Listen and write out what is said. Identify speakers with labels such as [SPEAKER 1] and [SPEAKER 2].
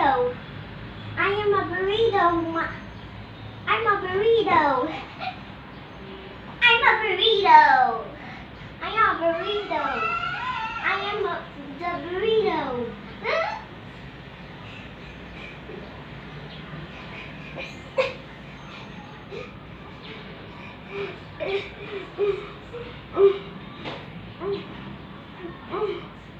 [SPEAKER 1] burrito. I am a burrito. I'm a burrito. I'm a burrito. I am a burrito. I am a, the burrito. Mm-hmm.